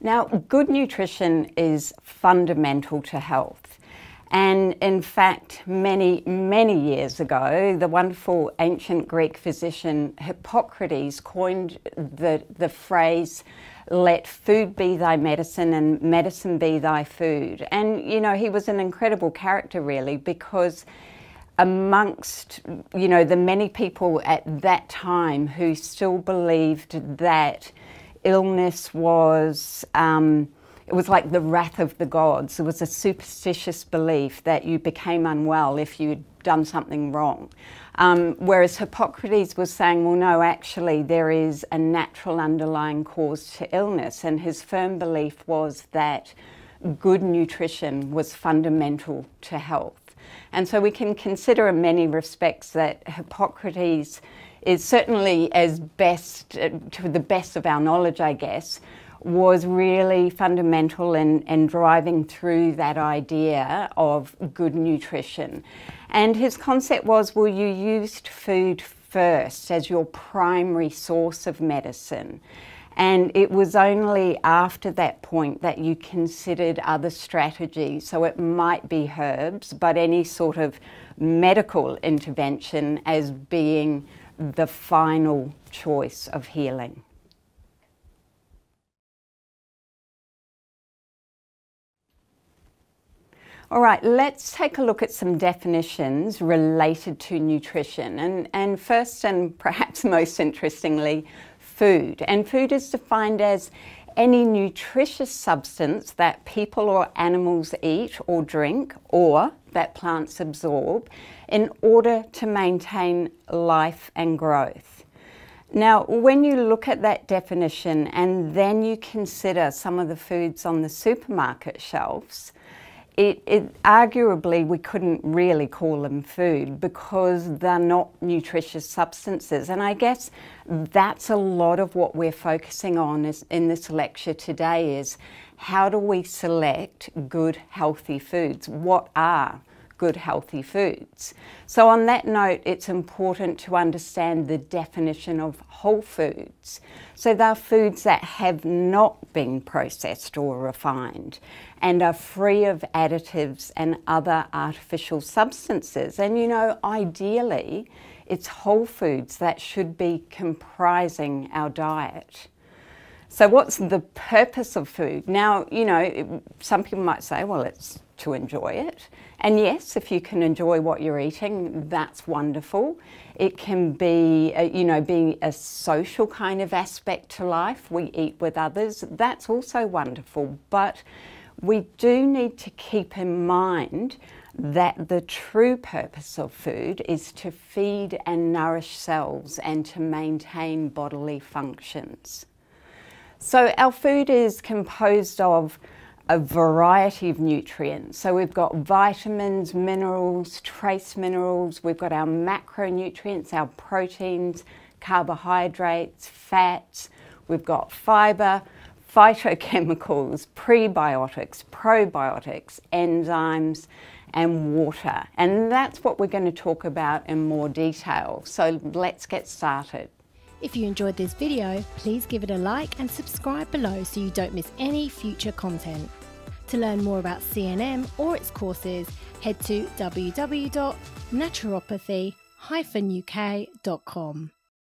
Now, good nutrition is fundamental to health. And in fact, many, many years ago, the wonderful ancient Greek physician Hippocrates coined the, the phrase, let food be thy medicine and medicine be thy food. And, you know, he was an incredible character, really, because amongst, you know, the many people at that time who still believed that illness was. Um, it was like the wrath of the gods. It was a superstitious belief that you became unwell if you'd done something wrong. Um, whereas Hippocrates was saying, well, no, actually, there is a natural underlying cause to illness. And his firm belief was that good nutrition was fundamental to health. And so we can consider in many respects that Hippocrates is certainly as best, uh, to the best of our knowledge, I guess, was really fundamental in, in driving through that idea of good nutrition. And his concept was well, you used food first as your primary source of medicine. And it was only after that point that you considered other strategies. So it might be herbs, but any sort of medical intervention as being the final choice of healing. All right, let's take a look at some definitions related to nutrition. And, and first, and perhaps most interestingly, food. And food is defined as any nutritious substance that people or animals eat or drink or that plants absorb in order to maintain life and growth. Now, when you look at that definition and then you consider some of the foods on the supermarket shelves, it, it, arguably we couldn't really call them food because they're not nutritious substances. And I guess that's a lot of what we're focusing on is, in this lecture today is how do we select good healthy foods? What are good healthy foods? So on that note, it's important to understand the definition of whole foods. So they're foods that have not been processed or refined and are free of additives and other artificial substances. And you know, ideally, it's whole foods that should be comprising our diet. So, what's the purpose of food? Now, you know, some people might say, well, it's to enjoy it. And yes, if you can enjoy what you're eating, that's wonderful. It can be, a, you know, being a social kind of aspect to life. We eat with others. That's also wonderful. But we do need to keep in mind that the true purpose of food is to feed and nourish cells and to maintain bodily functions. So our food is composed of a variety of nutrients. So we've got vitamins, minerals, trace minerals, we've got our macronutrients, our proteins, carbohydrates, fats, we've got fibre, phytochemicals, prebiotics, probiotics, enzymes, and water. And that's what we're going to talk about in more detail. So let's get started. If you enjoyed this video, please give it a like and subscribe below so you don't miss any future content. To learn more about CNM or its courses, head to www.naturopathy-uk.com.